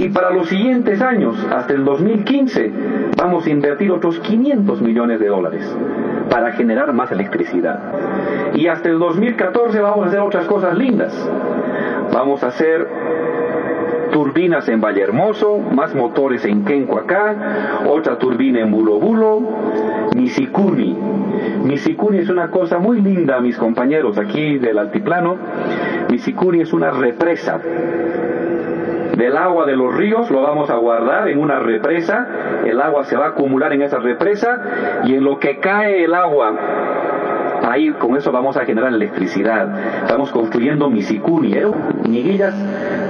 Y para los siguientes años, hasta el 2015, vamos a invertir otros 500 millones de dólares para generar más electricidad. Y hasta el 2014 vamos a hacer otras cosas lindas. Vamos a hacer turbinas en Vallehermoso, más motores en Kenco acá, otra turbina en Bulo Bulo, Misicuni. Misicuni es una cosa muy linda, mis compañeros aquí del altiplano. Misicuni es una represa del agua de los ríos lo vamos a guardar en una represa, el agua se va a acumular en esa represa y en lo que cae el agua ahí con eso vamos a generar electricidad. Estamos construyendo Misicuni, ¿eh? Niguillas,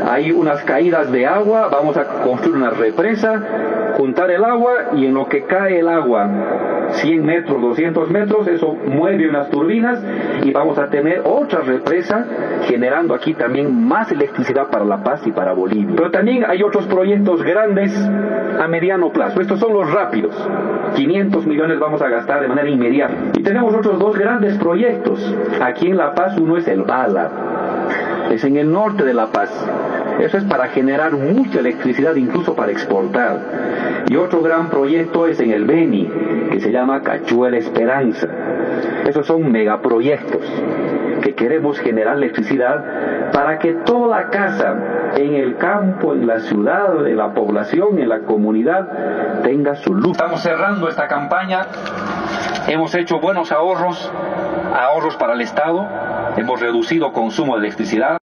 hay unas caídas de agua, vamos a construir una represa, juntar el agua y en lo que cae el agua 100 metros, 200 metros, eso mueve unas turbinas y vamos a tener otra represa generando aquí también más electricidad para La Paz y para Bolivia. Pero también hay otros proyectos grandes a mediano plazo. Estos son los rápidos. 500 millones vamos a gastar de manera inmediata. Y tenemos otros dos grandes proyectos. Aquí en La Paz uno es el Bala. Es en el norte de La Paz. Eso es para generar mucha electricidad, incluso para exportar. Y otro gran proyecto es en el Beni, que se llama Cachuela Esperanza. Esos son megaproyectos que queremos generar electricidad para que toda casa en el campo, en la ciudad, en la población, en la comunidad, tenga su luz. Estamos cerrando esta campaña. Hemos hecho buenos ahorros, ahorros para el Estado. Hemos reducido consumo de electricidad